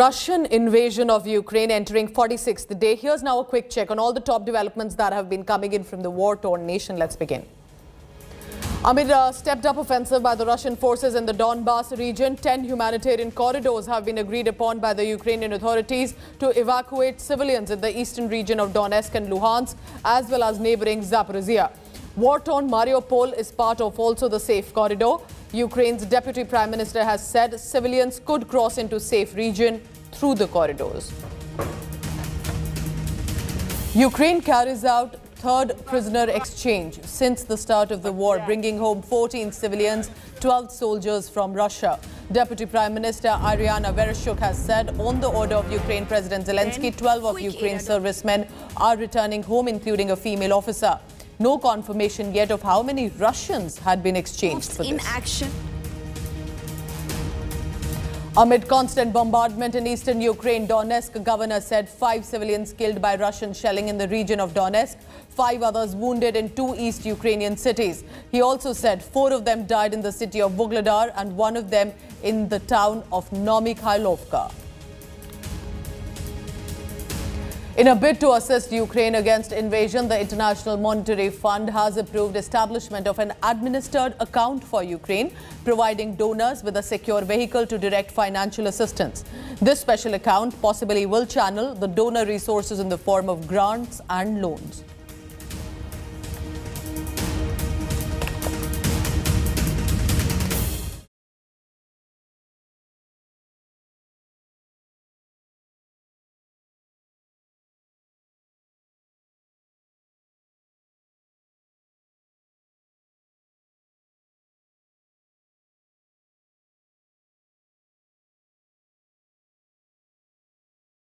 Russian invasion of Ukraine entering 46th day. Here's now a quick check on all the top developments that have been coming in from the war-torn nation. Let's begin. Amid a stepped-up offensive by the Russian forces in the Donbass region, 10 humanitarian corridors have been agreed upon by the Ukrainian authorities to evacuate civilians in the eastern region of Donetsk and Luhansk, as well as neighboring Zaporizhia. War-torn Mariupol is part of also the safe corridor. Ukraine's deputy prime minister has said civilians could cross into safe region through the corridors. Ukraine carries out third prisoner exchange since the start of the war, bringing home 14 civilians, 12 soldiers from Russia. Deputy Prime Minister Ariana Vereshchuk has said on the order of Ukraine President Zelensky, 12 of Ukraine's servicemen are returning home, including a female officer. No confirmation yet of how many Russians had been exchanged for in this. action. Amid constant bombardment in eastern Ukraine, Donetsk governor said five civilians killed by Russian shelling in the region of Donetsk, five others wounded in two east Ukrainian cities. He also said four of them died in the city of Vuhledar and one of them in the town of Novomykhailovka. In a bid to assist Ukraine against invasion, the International Monetary Fund has approved establishment of an administered account for Ukraine, providing donors with a secure vehicle to direct financial assistance. This special account possibly will channel the donor resources in the form of grants and loans.